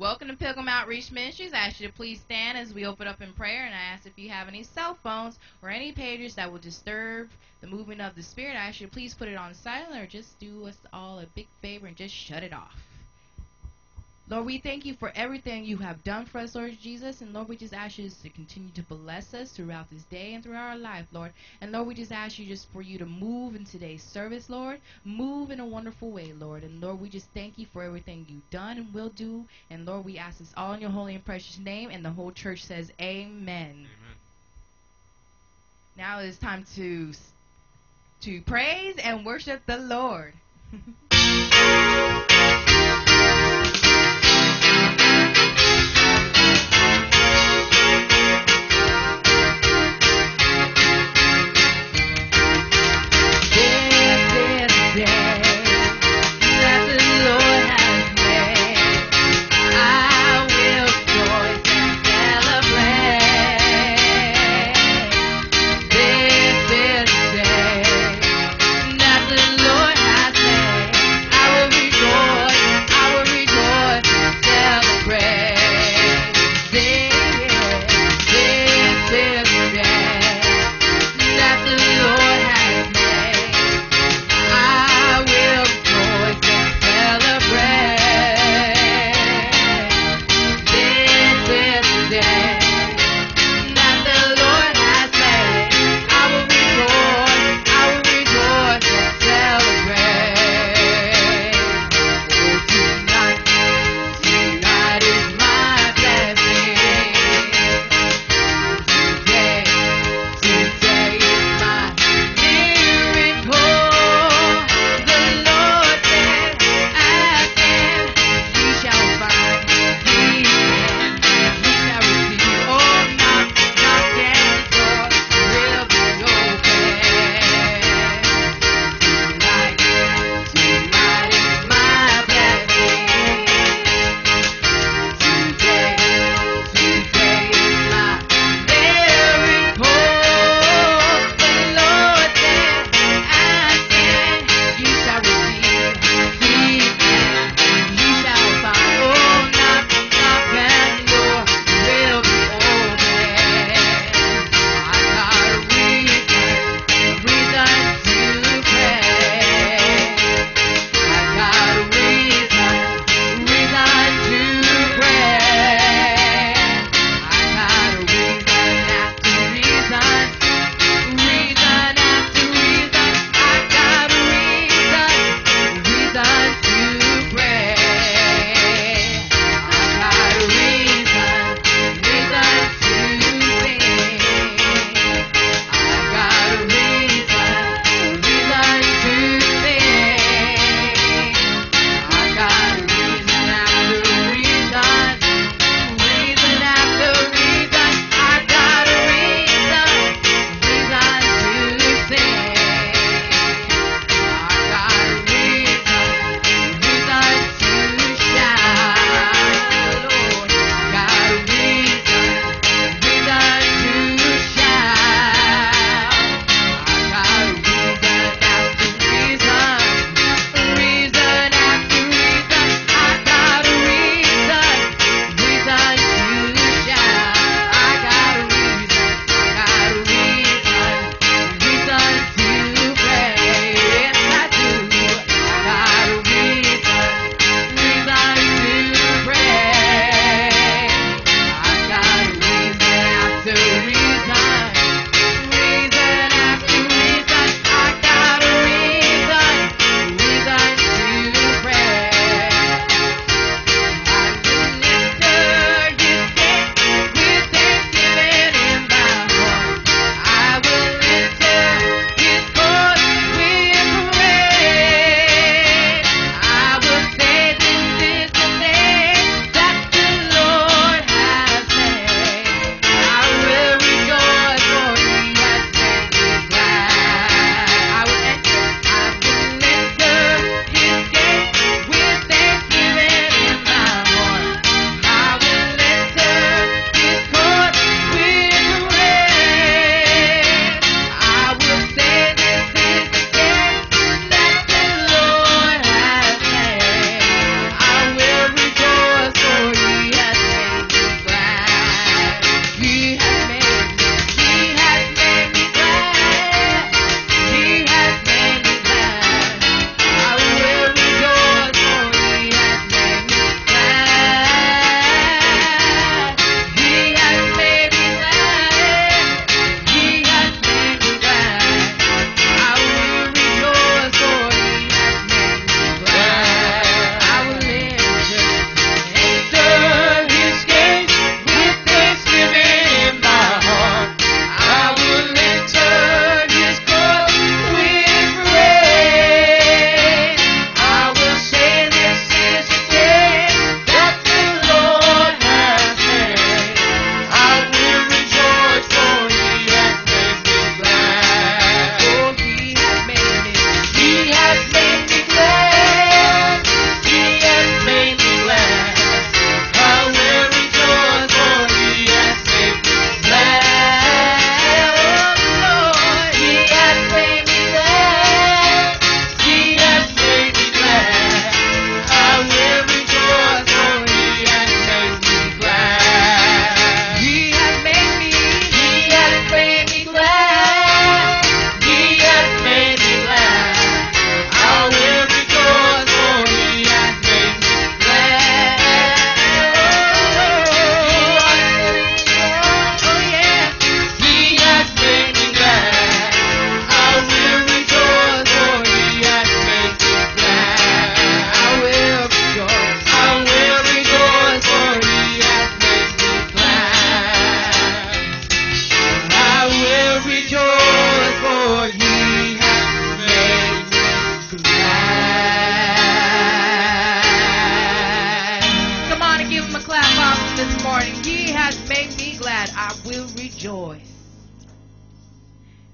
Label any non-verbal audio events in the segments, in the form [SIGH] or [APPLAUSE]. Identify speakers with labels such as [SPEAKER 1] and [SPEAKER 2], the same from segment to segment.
[SPEAKER 1] Welcome to Pilgrim Outreach Ministries. I ask you to please stand as we open up in prayer, and I ask if you have any cell phones or any pages that will disturb the movement of the Spirit, I ask you to please put it on silent or just do us all a big favor and just shut it off. Lord, we thank you for everything you have done for us, Lord Jesus. And Lord, we just ask you to continue to bless us throughout this day and throughout our life, Lord. And Lord, we just ask you just for you to move in today's service, Lord. Move in a wonderful way, Lord. And Lord, we just thank you for everything you've done and will do. And Lord, we ask this all in your holy and precious name. And the whole church says, Amen.
[SPEAKER 2] Amen.
[SPEAKER 1] Now it is time to to praise and worship the Lord. [LAUGHS]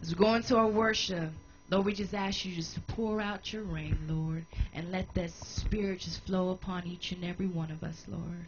[SPEAKER 1] As we go into our worship, Lord, we just ask you just to pour out your rain, Lord, and let that spirit just flow upon each and every one of us, Lord.